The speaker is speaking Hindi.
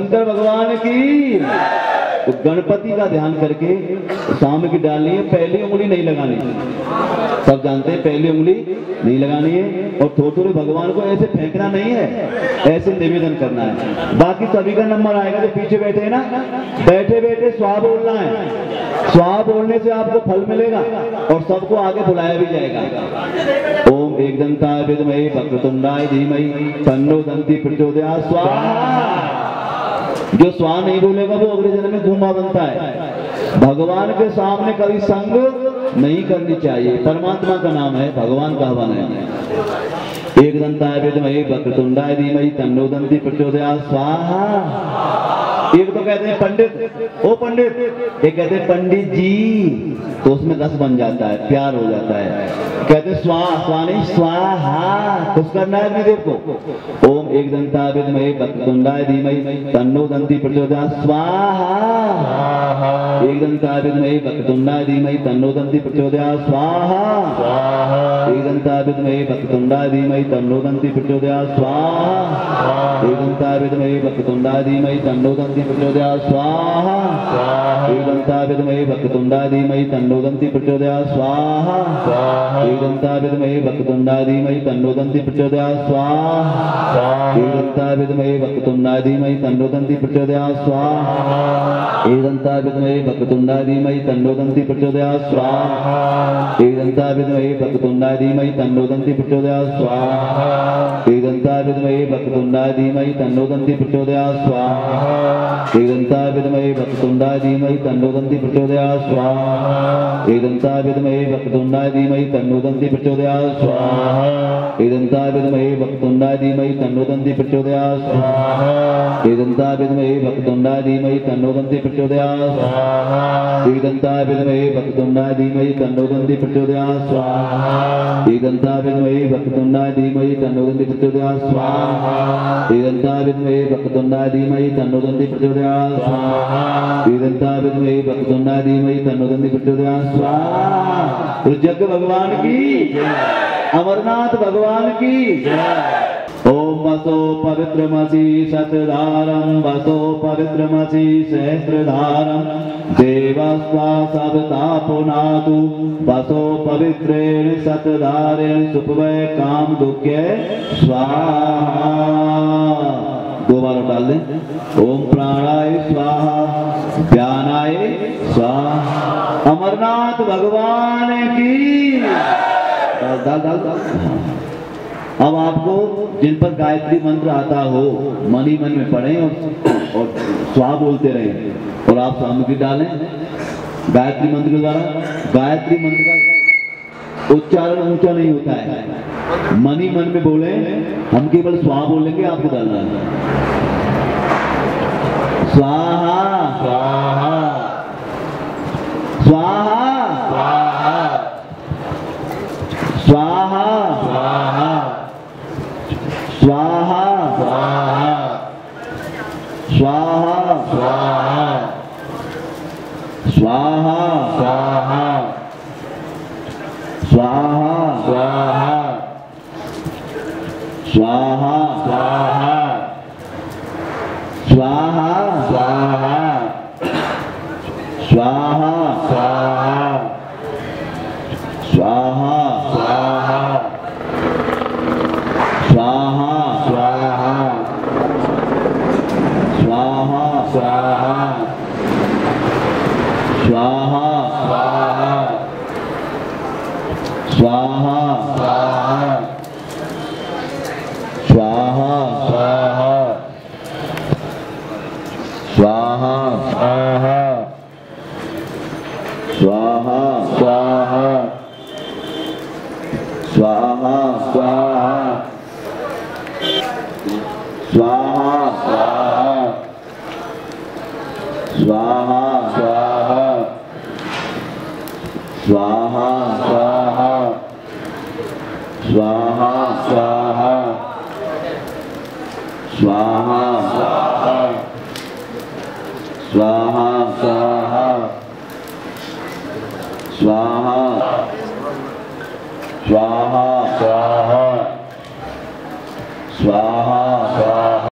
शंकर भगवान की। तो गणपति का ध्यान करके शाम की डालनी है, पहली उंगली नहीं लगानी। सब जानते हैं, पहली उंगली नहीं लगानी है और थोड़े भगवान को ऐसे फेंकना नहीं है, ऐसे निवेदन करना है। बाकी सभी का नंबर आएगा, जो पीछे बैठे हैं ना बैठे बैठे स्वा बोलना है। स्वा बोलने से आपको फल मिलेगा और सबको आगे बुलाया भी जाएगा। ओम एक दंता विदमयी वक्रतुंडाय धीमहि, तन्नो दंती प्रचोदयात्। स्वाहा! जो स्वा नहीं बोलेगा, वो अगले जन्म में धूमा बनता है। भगवान के सामने कभी संग नहीं करनी चाहिए। परमात्मा का नाम है, भगवान का हवन है। एक दंता है वक्रतुंडाय धीमहि प्रचोदया स्वाहा। एक तो कहते हैं पंडित ओ पंडित एक कहते हैं पंडित जी तो उसमें रस बन जाता है प्यार हो जाता है। कहते स्वा स्वानी स्वाहा कुछ करना है देव को। ओम एक दंता विद्महे वक्रतुंडाय धीमहि तन्नो दंती प्रचोदयात् स्वाहा। एक दंता विद्महे वक्रतुंडाय धीमहि तन्नो दंती प्रचोदयात् स्वाहा। एक दंता विद्महे वक्रतुंडाय धीमहि तन्नो दंती प्रचोदयात् स्वाहा। एक दंता विद्महे वक्रतुंडाय धीमहि तन्नो दंती प्रचोदया स्वाहा श्रीगंताभिदमयी भक्तुंडाधीमयी तन्नोदंती प्रचोदया स्वाहा श्रीगंताभिदमयी भक्तुंडाधीमयी तन्नोदंती प्रचोदया स्वाहा श्रीगंताभिदमयी भक्तुंडाधीमयी तन्नोदंती प्रचोदया स्वाहा श्रीगंताभिदमयी भक्तुंडाधीमयी तन्नोदंती प्रचोदया स्वाहा श्रीगंताभिदमयी भक्तुंडाधीमयी तन्नोदंती प्रचोदया स्वाहा श्रीगंताभिदमयी भक्तुंडाधीमयी तन्नोदंती प्रचोदया स्वाहा एकदंता विदमय भक्तुंडा धीमहि तन्नोदंती प्रचोदया स्वाहा। एकदंता विदमय भक्तुंडा धीमहि तन्नोदंती प्रचोदया स्वाहा। एकदंता विदमय भक्तुंडा धीमहि तन्नोदंती प्रचोदया स्वाहा। एकदंता विदमय भक्तुंडा धीमहि तन्नोदंती प्रचोदया स्वाहा। एकदंता विदमय भक्तुंडा धीमहि तन्नोदंती प्रचोदया स्वाहा। एकदंता विदमय भक्तुंडा धीमहि तन्नोदंती प्रचोदया स्वाहा। एकदंता विदमय भक्तुंडा धीमहि तन्नोदंती प्रचोदया विदंताविदमयी भगवान की अमरनाथ भगवान की ओम वसो पवित्रमसि शतधारं वसो पवित्रमसि सहस्रधारं देवस्वासवता पुनातु वसो पवित्रेण शतधारेण सुपवै काम दुःख्य स्वाहा दो बार डाल दें। ओम प्राणाय स्वाहा ज्ञानाय स्वाहा। अमरनाथ भगवान की। डाल डाल डाल हाँ। अब आपको जिन पर गायत्री मंत्र आता हो मनी मन में पढ़े और, और स्वा बोलते रहे। और आप सामग्री डालें। गायत्री मंत्र के द्वारा गायत्री मंत्र का उच्चारण ऊँचा नहीं होता है मन ही मन में बोले हम केवल स्वा बोलेंगे आपको डालना स्वाहा स्वाहा स्वाहा स्वाहा स्वाहा स्वाहा स्वाहा स्वाहा स्वाहा स्वाहा स्वाहा स्वाहा स्वाहा स्वाहा। स्वाहा स्वाहा। स्वाहा स्वाहा। स्वाहा स्वाहा। स्वाहा स्वाहा स्वाहा स्वाहा स्वाहा स्वाहा स्वाहा स्वाहा। स्वाहा स्वाहा। स्वाहा स्वाहा। स्वाहा स्वाहा। स्वाहा स्वाहा।